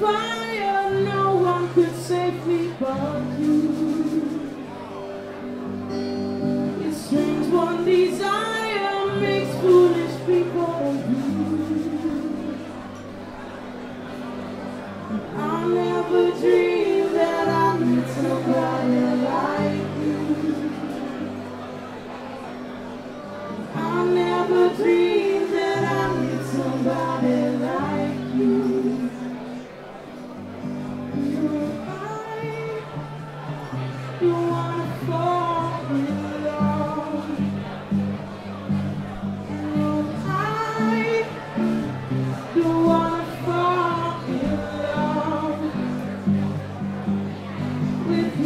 fire, no one could save me but you. Your strange one desire makes foolish people do. I never dreamed that I'd meet somebody like you. I never dreamed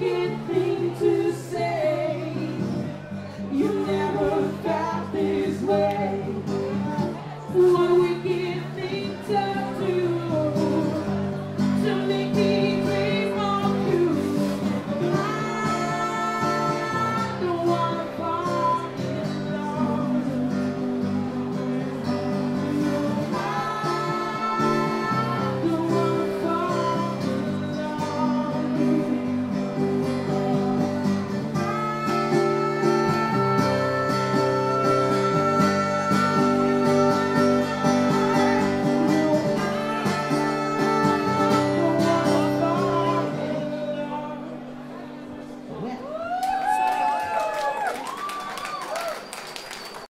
wicked thing to